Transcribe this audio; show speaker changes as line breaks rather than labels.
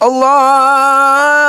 Allah.